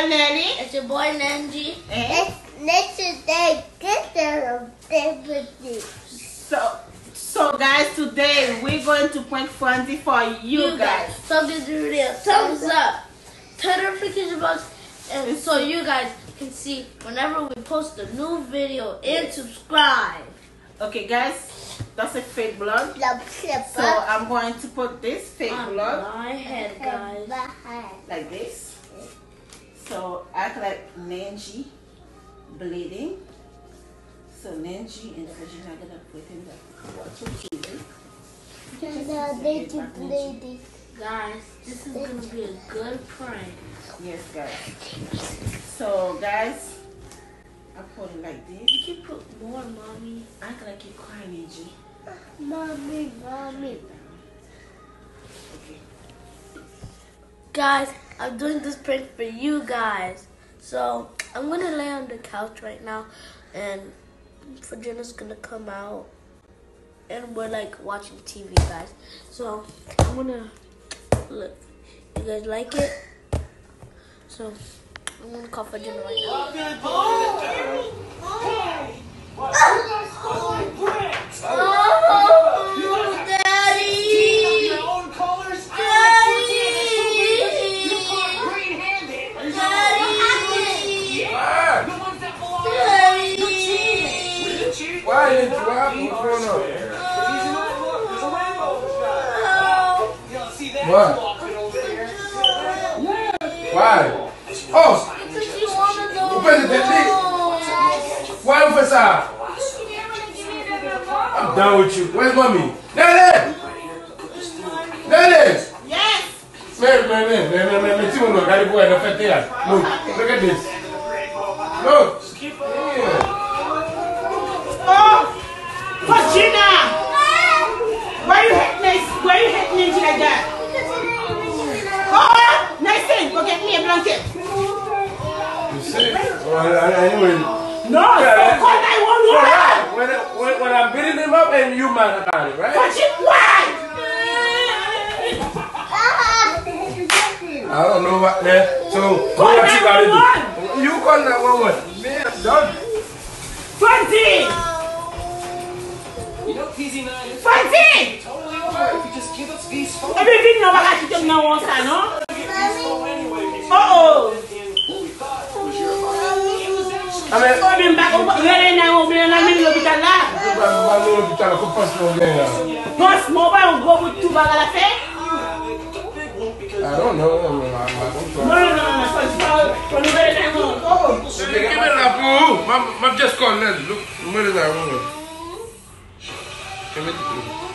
girl Nelly. It's your boy Nenji. Eh? Let's today get the everything. So, so guys, today we're going to point Fonzie for you, guys. So give the video thumbs up. Turn the notification box and so you guys can see whenever we post a new video and subscribe. Okay, guys, that's a fake blood. So I'm going to put this fake On blood my head, guys. like this. So act like Nanji bleeding. So Nanji and Regina are gonna put in the water TV. Guys, this is gonna be a good prank. Yes, guys. So guys, I put it like this. You can put more, mommy. Act like you're crying, Nanji. Mommy, mommy. Okay. Guys, I'm doing this prank for you guys. So I'm gonna lay on the couch right now, and Virginia's gonna come out, and we're like watching TV, guys. So I'm gonna look. You guys like it? So I'm gonna call Virginia right now. Oh, cheated. Why didn't you? What happened? What's going on? Easy enough. Look, there's a rainbow in the sky. You don't see that What? walking over here. Why? Oh, Because you wanna go Open the delete. home. why officer? I'm done with you. Where's mommy? Daddy! Daddy! Yes. Man, man, man, man, man, man, man, see what look, daddy boy, the fat there. Look, look at this. Look. Yeah. Oh, Virginia. Why you hit nice? Why you hit Nanji like that? Oh, nice thing. Go get me a blanket. You see? Oh, well, anyway. No, Yeah, so call So 911. why? When, when, when I'm beating him up and you mad about it, right? Virginia, why? I don't know what, man. So, Call what you gotta do? You call mi nan wala ki tem nan wansan, non? Oh! Ame... O men bak, rene nan ou blen nan men l'opital la? Nan men l'opital la, kou pas nan gen la? Gons, mou ba yon gwo bout tou baga la fe? I don't know. No, no, no, so it's about from the very time on. Oh, give me that fool. Mom, mom just called Ned. Look, where is that woman? Come here.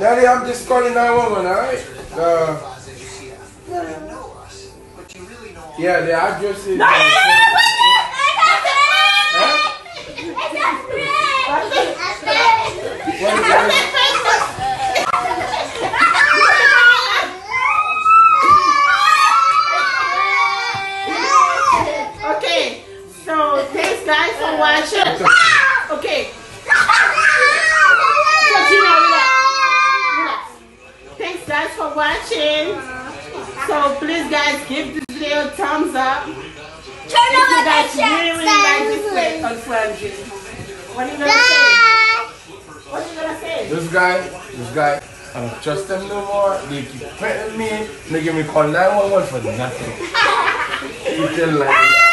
Daddy, I'm just calling 911, alright? Uh, yeah, the address is. Okay, so thanks guys for watching. For watching. So please guys give this video a thumbs up. Turn on guys the really, really like this chat. on What are you gonna say? What are you gonna say? This guy, this guy, I don't trust them no more. They keep threatening me. They give me call 911 for nothing. You tell like.